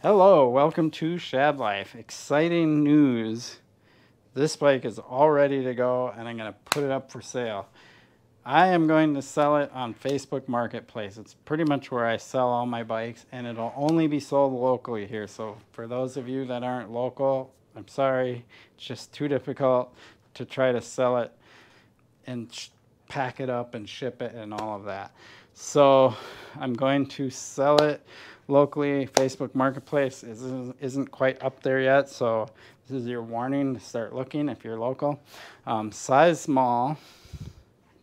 Hello, welcome to Shad Life. Exciting news. This bike is all ready to go and I'm going to put it up for sale. I am going to sell it on Facebook Marketplace. It's pretty much where I sell all my bikes and it'll only be sold locally here. So for those of you that aren't local, I'm sorry. It's just too difficult to try to sell it and pack it up and ship it and all of that. So I'm going to sell it locally. Facebook Marketplace isn't, isn't quite up there yet, so this is your warning to start looking if you're local. Um, size small,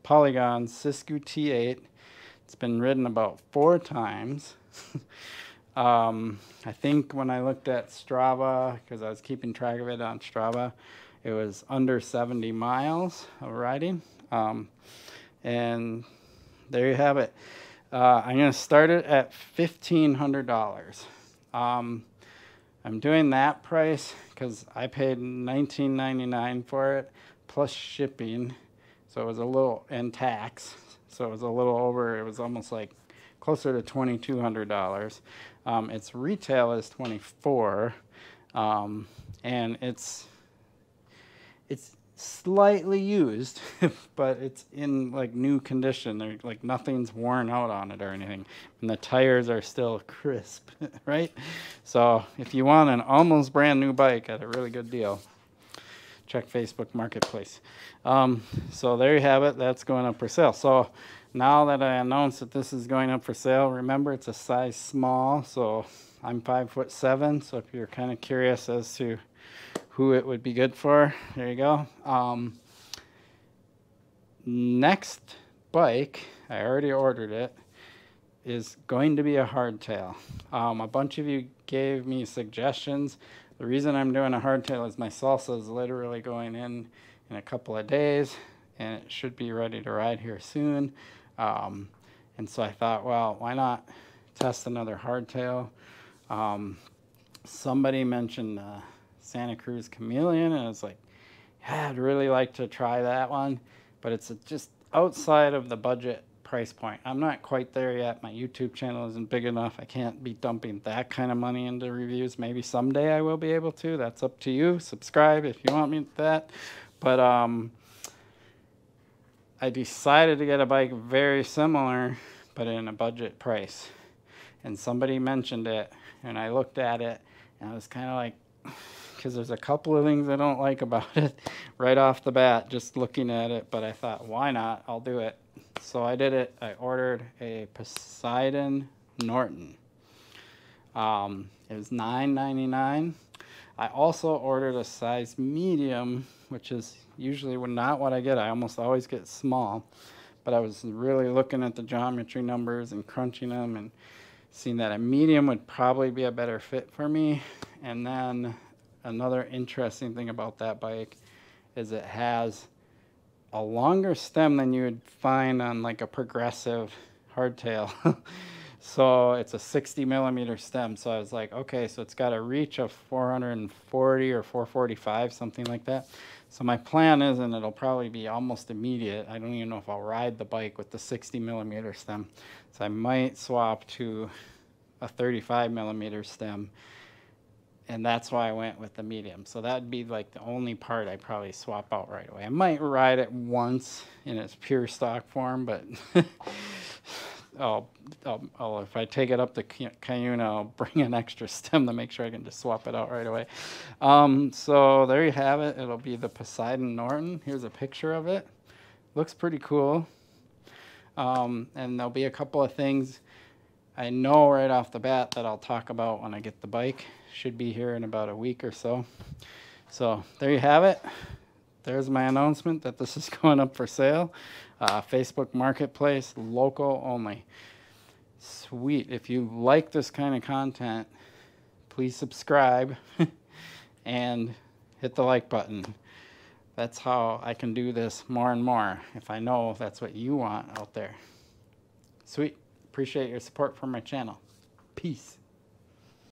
Polygon Siskiu T8. It's been ridden about four times. um, I think when I looked at Strava, because I was keeping track of it on Strava, it was under 70 miles of riding. Um, and there you have it. Uh, I'm going to start it at $1,500. Um, I'm doing that price because I paid $19.99 for it plus shipping. So it was a little, and tax. So it was a little over, it was almost like closer to $2,200. Um, its retail is 24 um, and it's, it's slightly used, but it's in like new condition. They're, like nothing's worn out on it or anything. And the tires are still crisp, right? So if you want an almost brand new bike at a really good deal, check Facebook Marketplace. Um, so there you have it. That's going up for sale. So now that I announced that this is going up for sale, remember it's a size small. So I'm five foot seven. So if you're kind of curious as to who it would be good for. There you go. Um, next bike, I already ordered it, is going to be a hardtail. Um, a bunch of you gave me suggestions. The reason I'm doing a hardtail is my salsa is literally going in in a couple of days and it should be ready to ride here soon. Um, and so I thought, well, why not test another hardtail? Um, somebody mentioned uh, Santa Cruz Chameleon, and I was like, yeah, I'd really like to try that one, but it's just outside of the budget price point. I'm not quite there yet. My YouTube channel isn't big enough. I can't be dumping that kind of money into reviews. Maybe someday I will be able to. That's up to you. Subscribe if you want me that. But um, I decided to get a bike very similar, but in a budget price. And somebody mentioned it, and I looked at it, and I was kind of like, because there's a couple of things I don't like about it right off the bat, just looking at it. But I thought, why not? I'll do it. So I did it. I ordered a Poseidon Norton. Um, it was $9.99. I also ordered a size medium, which is usually not what I get. I almost always get small. But I was really looking at the geometry numbers and crunching them and seeing that a medium would probably be a better fit for me. And then another interesting thing about that bike is it has a longer stem than you would find on like a progressive hardtail. so it's a 60 millimeter stem. So I was like, okay, so it's got a reach of 440 or 445, something like that. So my plan is, and it'll probably be almost immediate, I don't even know if I'll ride the bike with the 60 millimeter stem. So I might swap to a 35 millimeter stem and that's why I went with the medium. So that'd be like the only part I probably swap out right away. I might ride it once in its pure stock form, but I'll, I'll, I'll, if I take it up to Cuyuna, I'll bring an extra stem to make sure I can just swap it out right away. Um, so there you have it. It'll be the Poseidon Norton. Here's a picture of it. Looks pretty cool. Um, and there'll be a couple of things I know right off the bat that I'll talk about when I get the bike. Should be here in about a week or so. So there you have it. There's my announcement that this is going up for sale. Uh, Facebook Marketplace, local only. Sweet. If you like this kind of content, please subscribe and hit the like button. That's how I can do this more and more if I know that's what you want out there. Sweet. Appreciate your support for my channel. Peace.